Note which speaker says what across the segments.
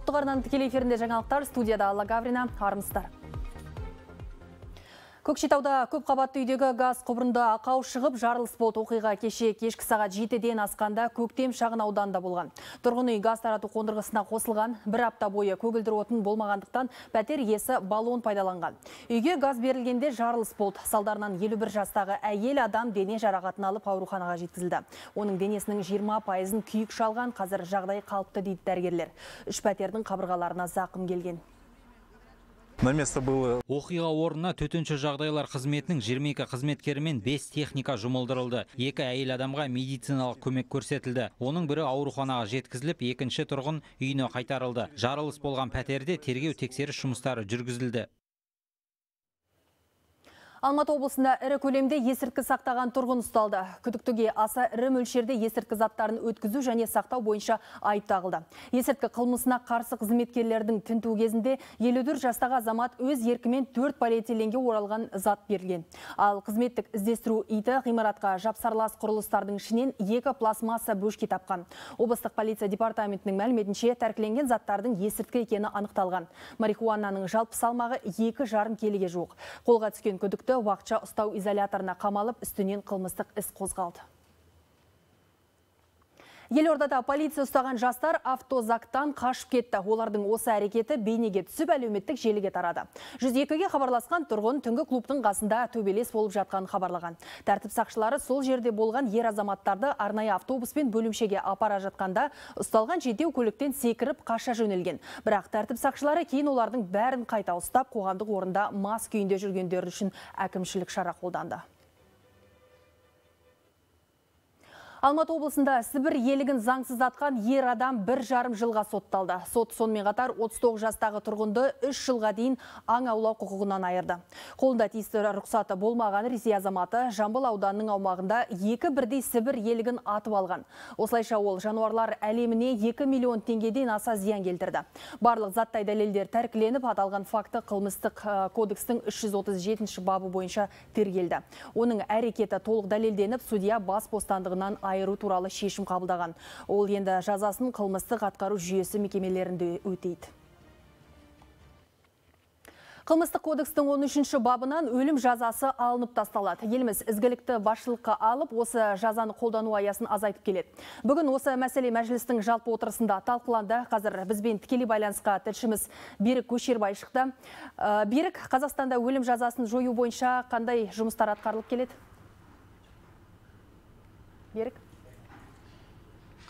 Speaker 1: ұлттық арнаның тікелей эфирінде жаңалықтар студияда алла гаврина. Армысыздар. Көкшетауда көп қабатты үйдегі газ құбырында ақау шығып жарылыс болды оқиға кеше кешкі сағат жетіден асқанда көктем шағын ауданында болған. Тұрғын үй газ тарату қондырғысына қосылған бір апта бойы көгілдір отын болмағандықтан пәтер иесі баллон пайдаланған. Үйге газ берілгенде жарылыс болды. Салдарынан 51 жастағы әйел адам дене жарақатын алып ауруханаға жеткізілді. Оның денесінің 20 пайызын күйік шалған, қазір жағдай қалыпты дейді дәрігерлер. Үш пәтердің қабырғаларына зақым келген.
Speaker 2: На место было
Speaker 3: Оқиға орнына төтенше жағдайлар қызметінің 22 қызметкері мен 5 техника жұмылдырылды. Екі әйел адамға медициналық көмек көрсетілді. Оның бірі ауруханаға жеткізіліп, екінші тұрғын үйіне қайтарылды. Жарылыс болған пәтерде тергеу тексеріс жұмыстары жүргізілді.
Speaker 1: Алматы облысында ірі көлемде есірткі сақтаған тұрғын ұсталды. Күдіктіге аса ірі мөлшерде есірткі заттарын өткізу және сақтау бойынша айып тағылды. Есірткі қылмысына қарсы қызметкерлердің тінту кезінде 54 жастағы азамат өз еркімен 4 полиэтиленге оралған зат берілген. Ал қызметтік іздестіру иті ғимаратқа жапсарлас құрылыстардың ішінен екі пластмасса бөшке тапқан. Облыстық полиция департаментінің мәліметінше тәркіленген заттардың есірткі екені анықталған. Марихуананың жалпы салмағы 2,5 келіге жуық. Қолға түскен күдікті уақытша ұстау изоляторына қамалып, үстінен қылмыстық іс қозғалды. Елордада полиция ұстаған жастар автозактан қашып кетті. Олардың осы әрекеті бейнеге түсіп әлеуметтік желіге тарады. 102-ге хабарласқан тұрғын түнгі клубтың қасында төбелес болып жатқанын хабарлаған. Тәртіп сақшылары сол жерде болған ер азаматтарды арнайы автобуспен бөлімшеге апара жатқанда ұсталған жетеу көліктен секіріп қаша жөнелген. Бірақ тәртіп сақшылары кейін олардың бәрін қайта ұстап қоғамдық орында мас күйінде жүргендер үшін әкімшілік шара қолданды. Алматы облысында Сібір елігін заңсыз атқан ер адам бір жарым жылға сотталды. Сот сонымен қатар 39 жастағы тұрғынды 3 жылға дейін аң аулау құқығынан айырды. Қолында тиісті рұқсаты болмаған Ресей азаматы Жамбыл ауданының аумағында екі бірдей Сібір елігін атып алған. Осылайша ол жануарлар әлеміне 2 миллион теңгеден аса зиян келтірді. Барлық заттай дәлелдер тәркіленіп, аталған факты қылмыстық кодекстің 337 бабы бойынша тергелді. Оның әрекеті толық дәлелденіп, судья бас бостандығынан айыру туралы шешім қабылдаған. Ол енді жазасын қылмыстық атқару жүйесі мекемелерінде өтейді. Қылмыстық кодекстің 13-ші бабынан өлім жазасы алынып тасталады. Еліміз ізгілікті басшылыққа алып, осы жазаны қолдану аясын азайтып келеді. Бүгін осы мәселе мәжілістің жалпы отырысында талқыланды. Қазір бізбен тікелей байланысқа тілшіміз Берік Көшербай шықты. Берік, Қазақстанда өлім жазасын жою бойынша қандай жұмыстар атқарылып келеді? Берік?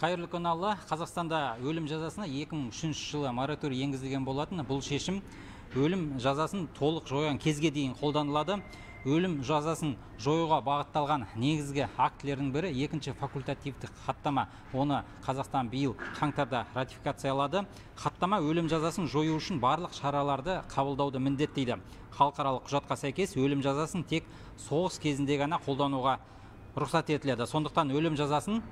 Speaker 3: Қайырлы күн Алла, Қазақстанда өлім жазасына 2003 жылы мораторий енгізілген болатын. Бұл шешім өлім жазасын толық жойған кезге дейін қолданылады. Өлім жазасын жоюға бағытталған негізгі актілердің бірі екінші факультативтік хаттама. Оны Қазақстан биыл қаңтарда ратификациялады. Хаттама өлім жазасын жою үшін барлық шараларды қабылдауды міндеттейді. Халықаралық құжатқа сәйкес өлім жазасын тек соғыс кезінде ғана қолдануға рұқсат етіледі сондықтан өлім жазасын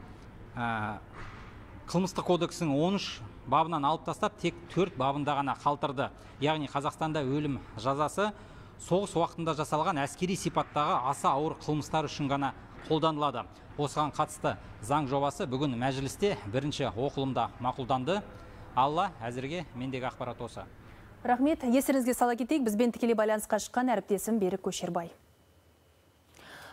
Speaker 3: қылмыстық кодекстің 13 бабынан алып тастап тек төрт бабында ғана қалтырды яғни қазақстанда өлім жазасы соғыс уақытында жасалған әскери сипаттағы аса ауыр қылмыстар үшін ғана қолданылады. Осыған қатысты заң жобасы бүгін мәжілісте бірінші оқылымда мақұлданды. Алла әзірге мендегі ақпарат осы.
Speaker 1: Рахмет. Естеріңізге сала кетейік бізбен тікелей байланысқа шыққан әріптесім берік көшербай.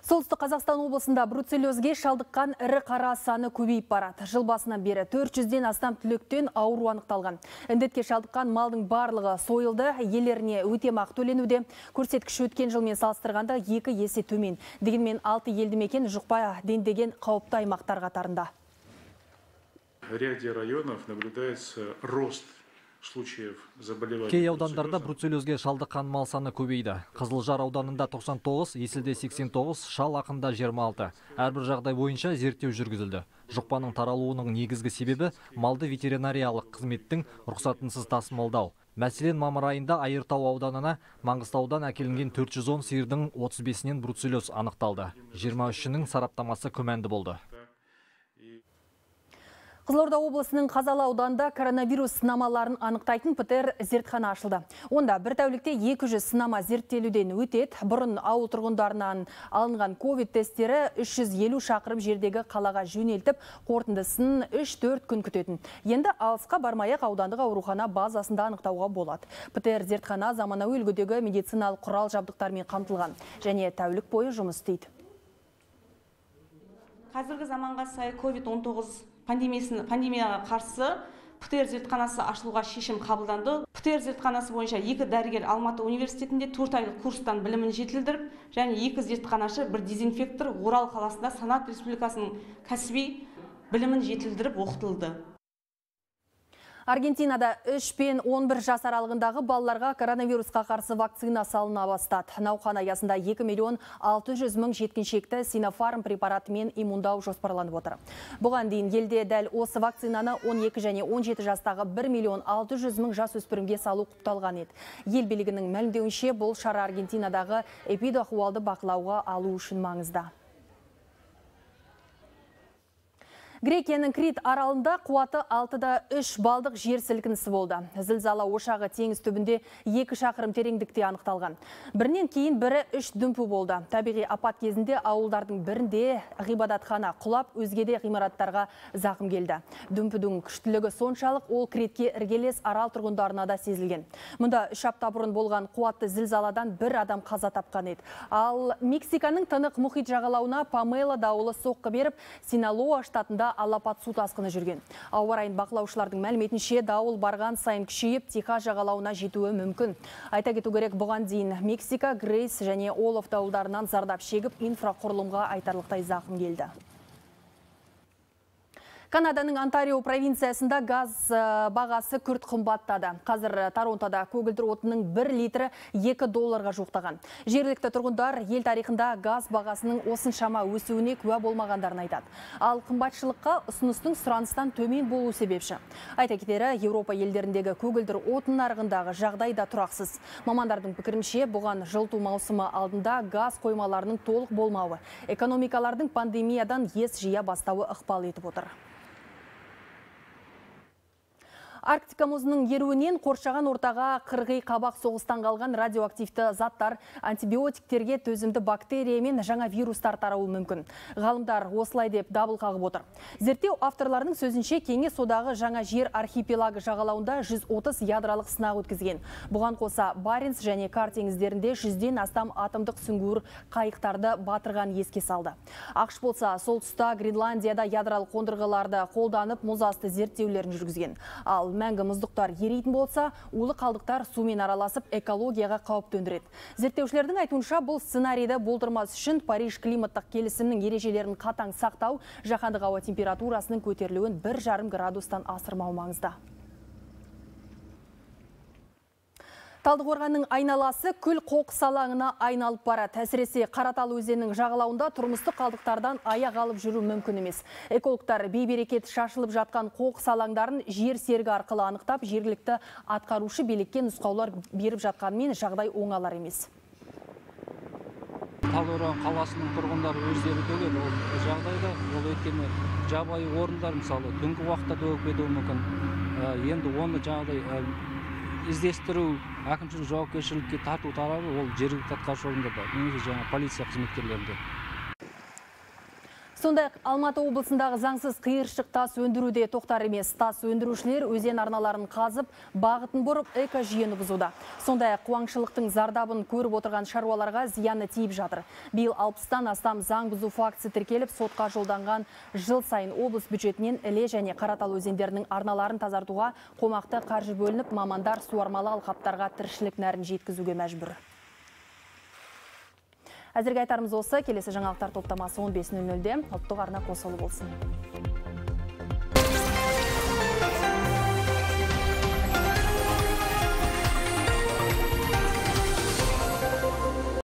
Speaker 1: Солтүстік Қазақстан облысында бруцеллезге шалдыққан ірі қара саны көбейіп барады. Жыл басынан бері 400-ден астам түлектен ауру анықталған. Індетке шалдыққан малдың барлығы сойылды, елеріне өтемақ төленуде. Көрсеткіш өткен жылмен салыстырғанда екі есе төмен. Дегенмен 6 елді мекен жұқпа дендеген қауіпті аймақтар қатарында.
Speaker 4: ряде районов наблюдается рост
Speaker 5: кей аудандарда бруцеллезге шалдыққан мал саны көбейді. Қызылжар ауданында 99 есілде 89 шал ақында 26 әрбір жағдай бойынша зерттеу жүргізілді. Жұқпаның таралуының негізгі себебі малды ветеринариялық қызметтің рұқсатынсыз тасымалдау. Мәселен мамыр айында айыртау ауданына маңғыстаудан әкелінген 410 сиырдың 35-нен бруцеллез анықталды. 23-нің сараптамасы күмәнді болды.
Speaker 1: Қызылорда облысының Қазалы ауданында коронавирус сынамаларын анықтайтын ПТР зертхана ашылды. Онда бір тәулікте 200 сынама зерттелуден өтеді. Бұрын ауыл тұрғындарынан алынған ковид тесттері 350 шақырым жердегі қалаға жөнелтіп, қорытындысын 3-4 күн күтетін. Енді алысқа бармайық аудандық аурухана базасында анықтауға болады. ПТР зертхана заманауи үлгідегі медициналық құрал жабдықтармен қамтылған және тәулік бойы жұмыс істейді.
Speaker 6: Қазіргі заманға сай COVID-19 пандемияға қарсы птр зертханасы ашылуға шешім қабылданды. птр зертханасы бойынша екі дәрігер алматы университетінде төрт айлық курстан білімін жетілдіріп және екі зертханашы бір дезинфектор орал қаласында санат республикасының кәсіби білімін жетілдіріп оқытылды.
Speaker 1: Аргентинада 3 пен 11 жас аралығындағы балаларға коронавирусқа қарсы вакцина салына бастады. Науқан аясында 2 миллион 600 мың жеткіншекті синофарм препаратымен иммундау жоспарланып отыр. Бұған дейін елде дәл осы вакцинаны 12 және 17 жастағы 1 миллион 600 мың жас өспірімге салу құпталған еді. Ел билігінің мәлімдеуінше бұл шара Аргентинадағы эпидахуалды бақылауға алу үшін маңызды. Грекияның Крит аралында қуаты 6-да 3 балдық жер сілкінісі болды. Зілзала ошағы теңіз түбінде 2 шақырым тереңдікте анықталған. Бірінен кейін бірі 3 дүмпу болды. Табиғи апат кезінде ауылдардың бірінде ғибадатхана құлап, өзгеде ғимараттарға зақым келді. Дүмпудің күштілігі соншалық ол Критке іргелес арал тұрғындарына да сезілген. Мұнда 3 апта бұрын болған қуатты зілзаладан бір адам қаза тапқан еді. Ал Мексиканың тынық мұхит жағалауына Памела дауылы соққы беріп, Синалоа штатында алапат су тасқыны жүрген. Ауа райын бақылаушылардың мәліметінше дауыл барған сайын күшейіп Техас жағалауына жетуі мүмкін. Айта кету керек бұған дейін Мексика, Грейс және Олов дауылдарынан зардап шегіп инфрақұрылымға айтарлықтай зақым келді. Канаданың Онтарио провинциясында газ э, бағасы күрт қымбаттады. Қазір Торонтода көгілдір отының 1 литрі 2 долларға жуықтаған. Жергілікті тұрғындар ел тарихында газ бағасының осыншама өсуіне куә болмағандарын айтады. Ал қымбатшылыққа ұсыныстың сұраныстан төмен болу себепші. Айта кетері, Еуропа елдеріндегі көгілдір отын нарығындағы жағдай да тұрақсыз. Мамандардың пікірінше бұған жылту маусымы алдында газ қоймаларының толық болмауы, экономикалардың пандемиядан ес жия бастауы ықпал етіп отыр. Арктика мұзының еруінен қоршаған ортаға қырғи қабақ соғыстан қалған радиоактивті заттар антибиотиктерге төзімді бактерия мен жаңа вирустар тарауы мүмкін. Ғалымдар осылай деп дабыл қағып отыр. Зерттеу авторларының сөзінше кеңес содағы жаңа жер архипелагы жағалауында 130 ядралық сынақ өткізген. Бұған қоса Баренц және Кар теңіздерінде жүзден астам атомдық сүңгуір қайықтарды батырған еске салды. Ақш болса, сол тұста Гренландияда ядралық қондырғыларды қолданып мұз асты зерттеулерін жүргізген. Ал мәңгі мұздықтар ерейтін болса, улы қалдықтар сумен араласып экологияға қауіп төндіреді. Зерттеушілердің айтуынша бұл сценарийді болдырмас үшін Париж климаттық келісімнің ережелерін қатаң сақтау, жаһандық ауа температурасының көтерілуін бір жарым градустан асырмау маңызды. Талдықорғанның айналасы күл қоқыс алаңына айналып барады. Әсіресе Қаратал өзенінің жағалауында тұрмыстық қалдықтардан аяқ алып жүру мүмкін емес. Экологтар бейберекет шашылып жатқан қоқыс алаңдарын жер сергі арқылы анықтап, жергілікті атқарушы билікке нұсқаулар беріп жатқанымен жағдай оңалар емес.
Speaker 7: талдықорған қаласының тұрғындары өздері төгеді ол жағдайда ол өйткені жабайы орындар мысалы түнгі уақытта төгіп кетуі мүмкін енді оны жаңағыдай іздестіру әкімшілік жауапкершілікке тарту тарабы ол жергілікті атқарушы органдарда немесе жаңағы полиция қызметкерлерінде
Speaker 1: Сондай Алматы облысындағы заңсыз қиыршық тас өндіруде тоқтар емес. Тас өндірушілер өзен арналарын қазып, бағытын бұрып эко жүйені бұзуда. Сондай қуаңшылықтың зардабын көріп отырған шаруаларға зияны тиіп жатыр. Биыл 60-тан астам заң бұзу фактісі тіркеліп, сотқа жолданған жыл сайын облыс бюджетінен іле және Қаратал өзендерінің арналарын тазартуға қомақты қаржы бөлініп, мамандар суармалы алқаптарға тіршілік нәрін жеткізуге мәжбүр. Әзірге айтарымыз осы, келесі жаңалықтар топтамасы 15.00-де ұлттық арна қосылы болсын.